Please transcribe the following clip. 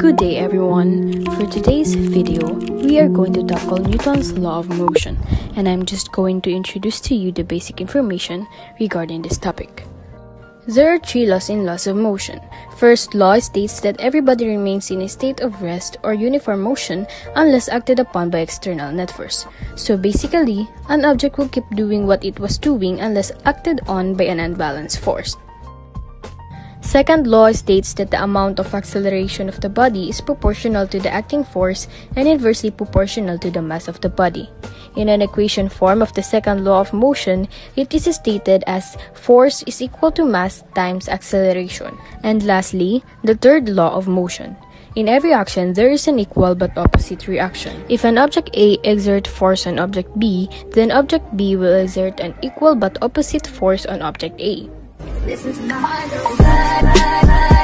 Good day everyone! For today's video, we are going to tackle Newton's law of motion and I'm just going to introduce to you the basic information regarding this topic. There are three laws in laws of motion. First law states that everybody remains in a state of rest or uniform motion unless acted upon by external net force. So basically, an object will keep doing what it was doing unless acted on by an unbalanced force. Second law states that the amount of acceleration of the body is proportional to the acting force and inversely proportional to the mass of the body. In an equation form of the second law of motion, it is stated as force is equal to mass times acceleration. And lastly, the third law of motion. In every action, there is an equal but opposite reaction. If an object A exerts force on object B, then object B will exert an equal but opposite force on object A. Listen to my heart,